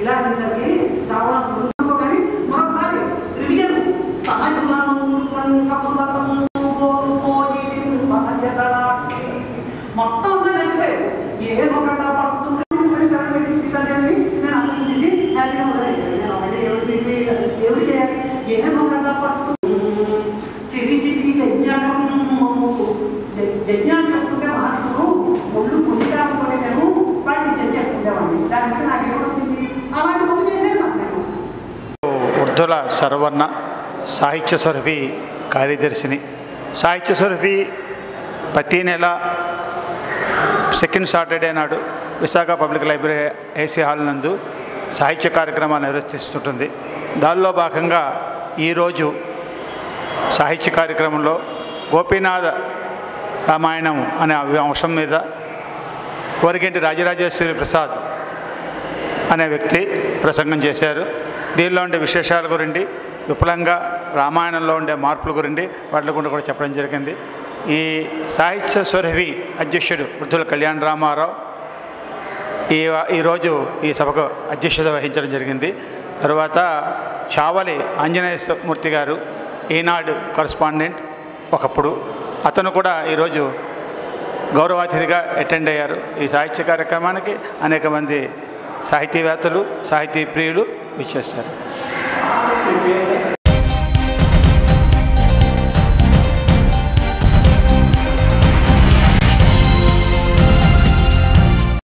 ఇలా నిజానికి రావాల్సి కానీ మరొకసారి రివిజన్. మొత్తం చనిపోయేది ఏ ఒకట పట్టుకుని చదివేసి నేను అనిపించి హ్యాపీగా మొదలైంది నేను ఒకటే ఏమిటి ఏమి చేయాలి? ఏ ఒకట పట్టు చిరి యజ్ఞాకం అలాంటి పనులు చేసేది నాకు ఉర్దుల సర్వర్ణ సాహిత్య స్వరూపి కార్యదర్శిని. సాహిత్య స్వరూపి ప్రతి నెల సెకండ్ సాటర్డే నాడు Visakha public library AC hall నందు సాహిత్య కార్యక్రమాన్ని నిర్వర్తిస్తుంటుంది దానిలో భాగంగా ఈరోజు సాహిత్య కార్యక్రమంలో గోపీనాథ రామాయణం అనే అంశం మీద వరిగంటి రాజరాజేశ్వరి ప్రసాద్ అనే వ్యక్తి ప్రసంగం చేశారు. దీనిలో ఉండే విశేషాల గురించి విపులంగా రామాయణంలో ఉండే మార్పుల గురించి వాటి గురించి కూడా చెప్పడం జరిగింది. ఈ సాహిత్య స్వరవి అధ్యక్షుడు వృద్ధుల కళ్యాణ రామారావు ఈ ఈరోజు ఈ సభకు అధ్యక్షత వహించడం జరిగింది. తరువాత చావలి ఆంజనేయ మూర్తి గారు ఈనాడు కరస్పాండెంట్ ఒకప్పుడు. అతను కూడా ఈరోజు గౌరవాతిథిగా అటెండ్ అయ్యారు. ఈ సాహిత్య కార్యక్రమానికి అనేక మంది సాహితీవేత్తలు సాహితీ ప్రియులు విచ్చేస్తారు.